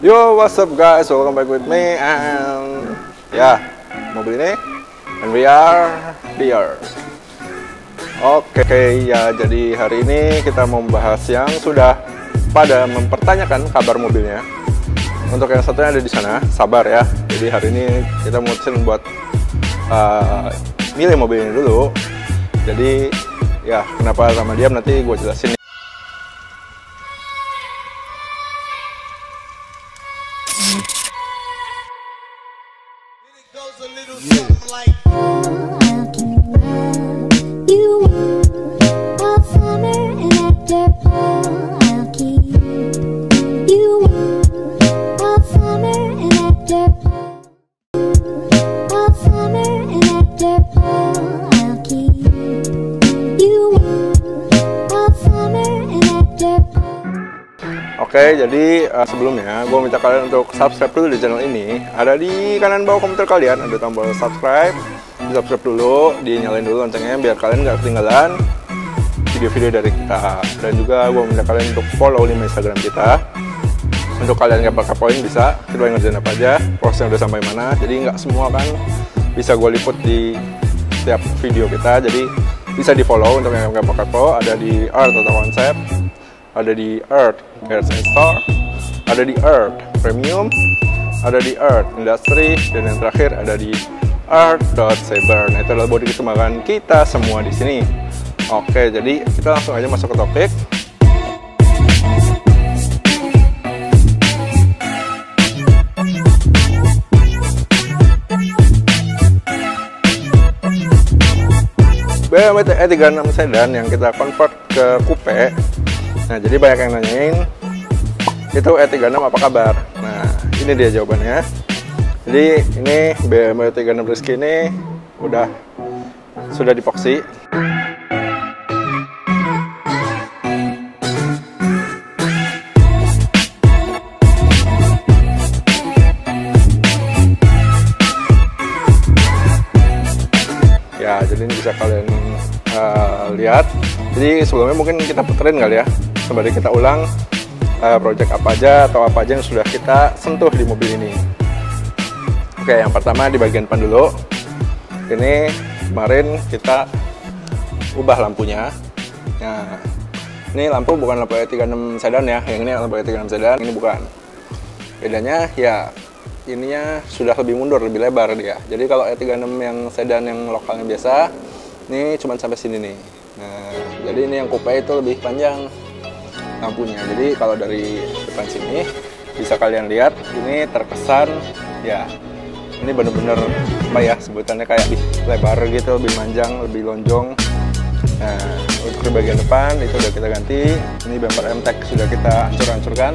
Yo, what's up guys? Welcome back with me and ya mobil ini and we are here. Oke, ya jadi hari ini kita mau membahas yang sudah pada mempertanyakan kabar mobilnya. Untuk yang satunya ada di sana, sabar ya. Jadi hari ini kita mutusin buat uh, milih mobil ini dulu. Jadi ya kenapa sama diam nanti gue jelasin. Oke, jadi uh, sebelumnya gue minta kalian untuk subscribe dulu di channel ini. Ada di kanan bawah komputer kalian ada tombol subscribe. Di subscribe dulu, dinyalain dulu loncengnya biar kalian gak ketinggalan video-video dari kita. Dan juga gue minta kalian untuk follow link Instagram kita. Untuk kalian yang kepoin bisa, kita ngerjain apa aja, prosesnya udah sampai mana. Jadi nggak semua kan bisa gue liput di setiap video kita. Jadi bisa di follow untuk yang nggak kepo ada di art atau konsep ada di Earth and Store, ada di Earth Premium, ada di Earth Industry, dan yang terakhir ada di Earth.saber. Nah, itu adalah body kekembangan kita semua di sini. Oke, jadi kita langsung aja masuk ke topik. BMW E36 sedan yang kita convert ke coupe Nah, jadi banyak yang nanyain itu E36 apa kabar? Nah, ini dia jawabannya. Jadi ini BMW E36 Rizky ini udah sudah dipoksi. Ya, jadi ini bisa kalian uh, lihat. Jadi sebelumnya mungkin kita puterin kali ya, sembari kita ulang uh, project apa aja atau apa aja yang sudah kita sentuh di mobil ini. Oke, yang pertama di bagian depan dulu. Ini kemarin kita ubah lampunya. Nah, ini lampu bukan lampu E36 sedan ya, yang ini lampu E36 sedan, ini bukan. Bedanya ya ininya sudah lebih mundur, lebih lebar dia. Jadi kalau E36 yang sedan yang lokalnya biasa, ini cuma sampai sini nih. Nah, jadi ini yang coupe itu lebih panjang lampunya. Jadi kalau dari depan sini bisa kalian lihat ini terkesan ya ini bener-bener apa ya sebutannya kayak lebih lebar gitu, lebih manjang, lebih lonjong. Nah, untuk di bagian depan itu udah kita ganti. Ini bumper MTEK sudah kita hancur-hancurkan.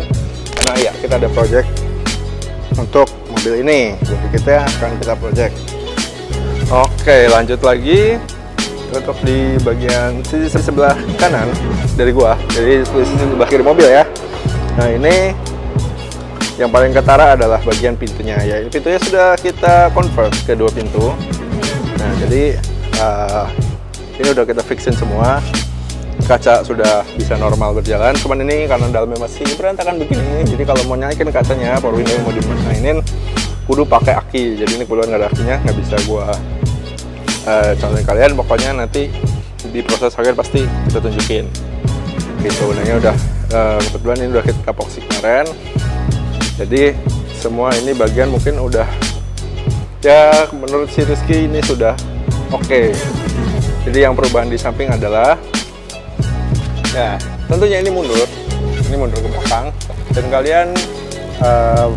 Karena ya kita ada project untuk mobil ini. Jadi kita akan kita project. Oke, lanjut lagi untuk di bagian sisi sebelah kanan dari gua. Jadi sisi sebelah kiri mobil ya. Nah ini yang paling ketara adalah bagian pintunya. Ya ini pintunya sudah kita convert ke dua pintu. Nah jadi uh, ini udah kita fixin semua. Kaca sudah bisa normal berjalan. Cuman ini karena dalamnya masih berantakan begini jadi kalau mau nyaikin kacanya power window mau dimainin kudu pakai aki. Jadi ini kebetulan nggak ada akinya nggak bisa gua uh, kalian pokoknya nanti di proses akhir pasti kita tunjukin. Gitu ini udah uh, kebetulan ini udah kita poksi kemarin. Jadi semua ini bagian mungkin udah ya menurut si Rizky ini sudah oke. Okay. jadi yang perubahan di samping adalah ya tentunya ini mundur. Ini mundur ke belakang. Dan kalian uh,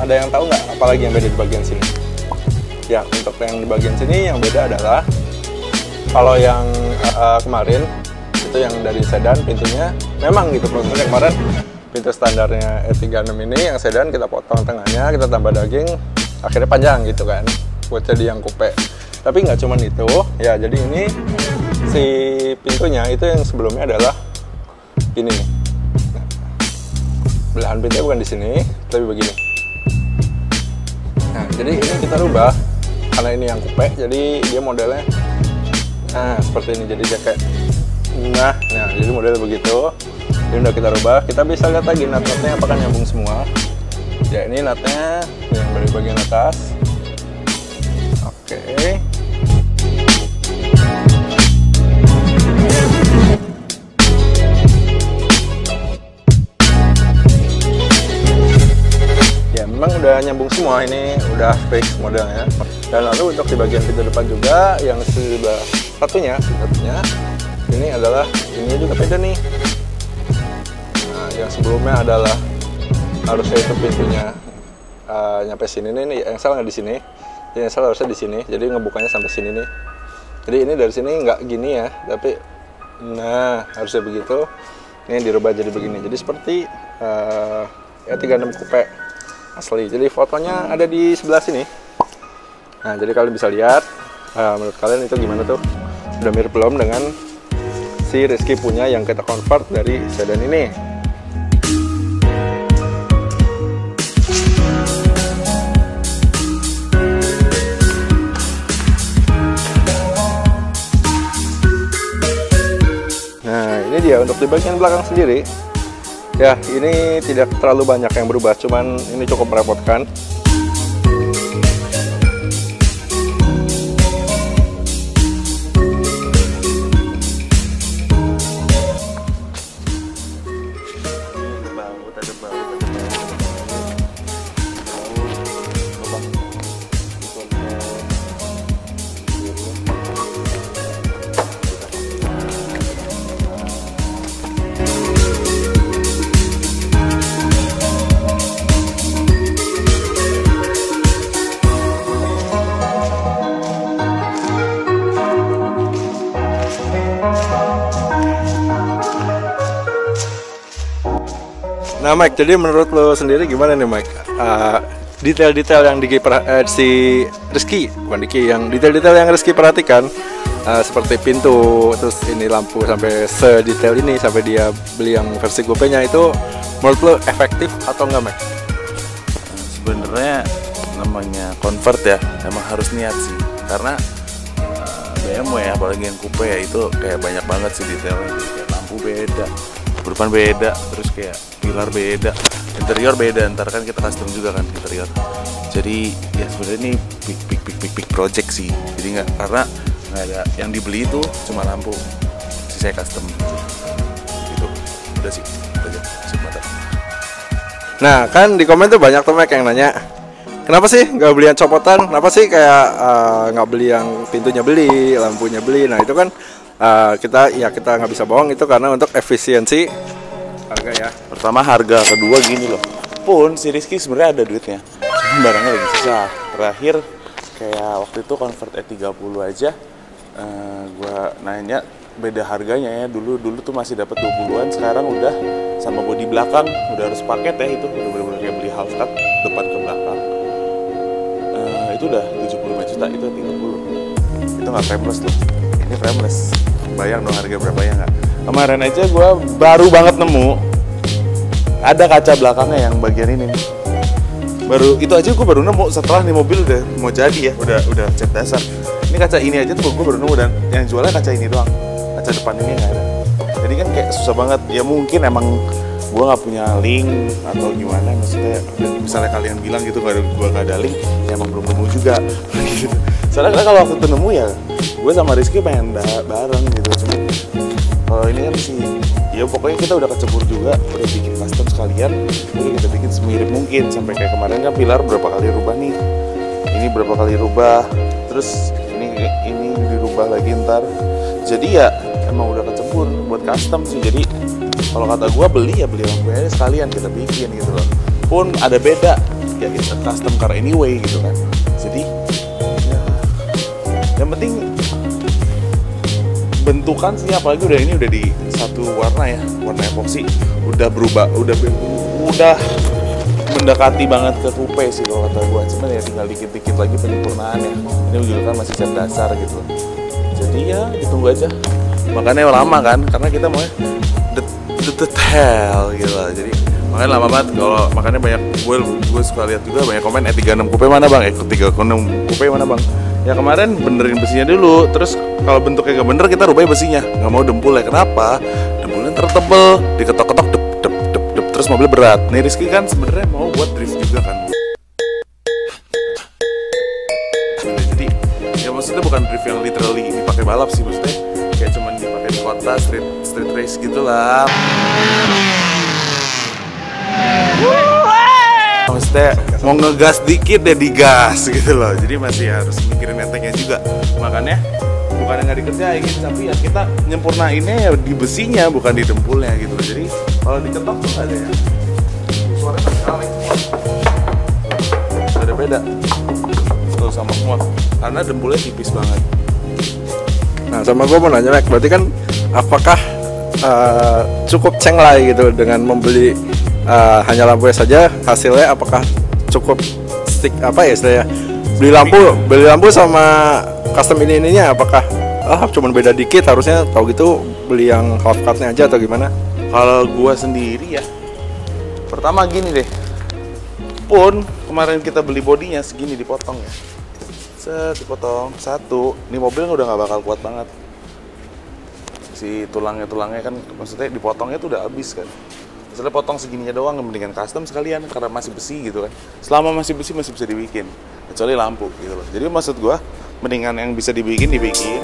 ada yang tahu nggak apalagi yang beda di bagian sini ya untuk yang di bagian sini yang beda adalah kalau yang uh, kemarin itu yang dari sedan pintunya memang gitu prosesnya kemarin. Pintu standarnya E36 ini yang sedan kita potong tengahnya kita tambah daging akhirnya panjang gitu kan buat jadi yang coupe tapi nggak cuman itu ya jadi ini si pintunya itu yang sebelumnya adalah ini nih belahan pintunya bukan di sini tapi begini. Nah jadi ini kita rubah karena ini yang coupe jadi dia modelnya nah seperti ini. Jadi kayak nah nah jadi modelnya begitu. Ini udah kita rubah. Kita bisa lihat lagi nut-nutnya apakah nyambung semua. Ya ini natnya yang dari bagian atas. Oke. Ya memang udah nyambung semua ini udah fix modelnya dan lalu untuk di bagian pintu depan juga yang sebelah satunya satunya ini adalah ini juga beda nih. Nah yang sebelumnya adalah harusnya itu pintunya uh, nyampe sini nih, yang salah di sini? Yang salah harusnya di sini jadi ngebukanya sampai sini nih. Jadi ini dari sini nggak gini ya tapi nah harusnya begitu. Ini dirubah jadi begini jadi seperti uh, ya 36 coupe asli. Jadi fotonya ada di sebelah sini nah jadi kalian bisa lihat uh, menurut kalian itu gimana tuh udah mirip belum dengan si Rizky punya yang kita convert dari sedan ini Nah, ini dia untuk di bagian belakang sendiri. Ya, ini tidak terlalu banyak yang berubah, cuman ini cukup merepotkan. Nah, Mike, jadi menurut lo sendiri gimana nih, Mike? Uh, detail-detail yang Diki eh, si Rizky, bukan Diki, yang detail-detail yang Rizky perhatikan uh, seperti pintu, terus ini lampu sampai sedetail ini sampai dia beli yang versi GoPay-nya itu menurut lo efektif atau enggak, Mike? sebenarnya namanya convert ya emang harus niat sih karena uh, BMW ya apalagi yang coupe ya itu kayak banyak banget sih detailnya kayak lampu beda depan beda terus kayak pilar beda. Interior beda ntar kan kita custom juga kan interior. Jadi ya sebenarnya ini big big big big big project sih. Jadi nggak karena nggak ada yang dibeli itu cuma lampu. Sisanya custom. Gitu. Udah sih aja. Nah, kan di komen tuh banyak Mike yang nanya, kenapa sih nggak beli yang copotan? Kenapa sih kayak eh, nggak beli yang pintunya beli, lampunya beli? Nah itu kan eh, kita ya kita nggak bisa bohong itu karena untuk efisiensi harga ya. Pertama harga, kedua gini loh. Pun si Rizky sebenarnya ada duitnya. Barangnya lagi susah. Terakhir kayak waktu itu convert E30 aja eh, gua nanya beda harganya ya. Dulu dulu tuh masih dapat 20-an, sekarang udah sama bodi belakang udah harus paket ya itu. Udah bener-bener beli half cut depan ke belakang. Eh, itu udah 75 juta, itu 30. Itu nggak frameless tuh. Ini frameless. Bayang dong harga berapa ya nggak? Kemarin aja gua baru banget nemu ada kaca belakangnya yang bagian ini. Baru itu aja gue baru nemu setelah nih mobil udah mau jadi ya. Udah udah cat dasar ini kaca ini aja tuh gue baru nemu dan yang jualnya kaca ini doang. Kaca depan ini nggak ada. Jadi kan kayak susah banget. Ya mungkin emang gue nggak punya link atau gimana. Maksudnya misalnya kalian bilang gitu gak ada gue nggak ada link ya emang belum nemu juga. Soalnya kalau waktu itu nemu ya gue sama Rizky pengen ba- bareng gitu. Cuma kalau ini kan sih ya pokoknya kita udah kecebur juga udah bikin custom sekalian. Udah kita bikin semirip mungkin sampai kayak kemarin kan pilar berapa kali rubah nih. Ini berapa kali rubah terus ini ini dirubah lagi ntar. Jadi ya emang udah kecebur buat custom sih. Jadi kalau kata gua beli ya beli lampu aja sekalian kita bikin gitu loh. Pun ada beda ya kita custom car anyway gitu kan. Jadi ya. Yang penting bentukan sih apalagi udah ini udah di satu warna ya warna epoxy udah berubah udah udah mendekati banget ke coupe sih kalau kata gua. Cuman ya tinggal dikit-dikit lagi penyempurnaan ya. Ini juga kan masih cat dasar gitu. Jadi ya ditunggu aja. Makanya lama kan karena kita mau det- det- detail gitu jadi makanya lama banget. Kalau makanya banyak gue gue suka lihat juga banyak komen eh 36 coupe mana bang? Eh 36 coupe mana bang? Ya kemarin benerin besinya dulu terus kalau bentuknya nggak bener kita rubah besinya. Nggak mau dempul ya. Kenapa? Dempulnya tertebel diketok-ketok dep dep dep dep. Terus mobil berat. Nih Rizky kan sebenarnya mau buat drift juga kan. Jadi ya maksudnya bukan drift yang literally dipakai balap sih. Maksudnya kayak cuman dipakai di kota street street race gitu lah maksudnya mau ngegas dikit ya digas gitu loh. Jadi masih harus mikirin entengnya juga. Makanya bukan yang nggak dikerjain tapi ya kita nyempurnainnya ya di besinya bukan di dempulnya gitu. Loh jadi kalau diketok tuh ada ya. Suaranya kaleng ada beda. Tuh sama semua. Karena dempulnya tipis banget. Nah, sama gue mau nanya, Mac, berarti kan apakah uh, cukup cenglai gitu dengan membeli uh, hanya lampunya saja, hasilnya apakah cukup stick apa ya istilahnya? Beli lampu, beli lampu sama custom ini ininya apakah ah cuman beda dikit harusnya tahu gitu beli yang half cutnya aja atau gimana? Kalau gua sendiri ya, pertama gini deh. Pun kemarin kita beli bodinya segini dipotong ya. Set dipotong satu, ini mobil udah nggak bakal kuat banget. Si tulangnya tulangnya kan maksudnya dipotongnya tuh udah habis kan. Misalnya potong segininya doang, mendingan custom sekalian karena masih besi gitu kan. Selama masih besi masih bisa dibikin, kecuali lampu gitu loh. Jadi maksud gua mendingan yang bisa dibikin dibikin,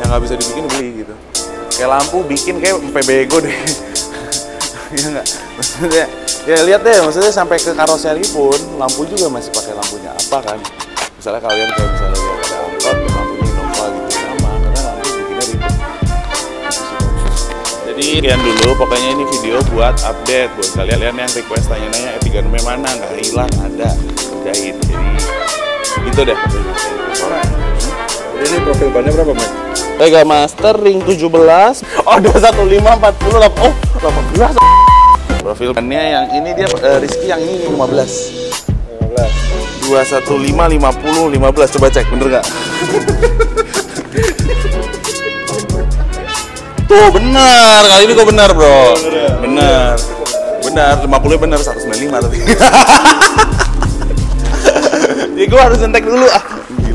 yang nggak bisa dibikin beli gitu. Kayak lampu bikin kayak bego deh. ya nggak? Maksudnya ya lihat deh maksudnya sampai ke karoseri pun lampu juga masih pakai lampunya apa kan? Misalnya kalian kayak misalnya lihat ada angkot lampunya Innova gitu sama. Karena lampu bikinnya ribet. Jadi sekian dulu. Pokoknya ini video buat update. Buat kalian yang request tanya-nanya E E36 mana? Nggak hilang ada. Jahit jadi gitu deh. Jadi ini profil bannya berapa, Mac? Vega Master ring 17 Oh 215 40 Oh 18 Profil bannya yang ini dia eh, Rizky yang ini 15 15. 215 50 15 Coba cek bener nggak? Tuh benar kali ini kok benar bro. Benar. Benar. 50 benar 195 tapi. Ya gue harus nyentek dulu. Ah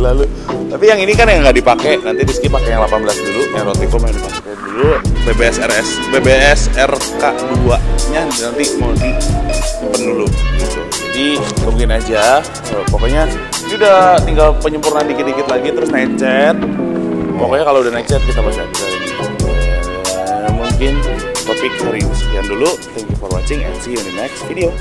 Gila lu. Tapi yang ini kan yang nggak dipakai. Nanti Rizky pakai yang 18 dulu Yang Rotikom yang dipakai dulu. BBS RS BBS RK 2 nya nanti mau disimpan dulu gitu. Jadi tungguin aja. Eh, Pokoknya ini udah tinggal penyempurnaan dikit-dikit lagi Terus naik chat. Pokoknya kalau udah naik chat kita bahas lagi Eh, Mungkin topik hari ini sekian dulu. Thank you for watching and see you in the next video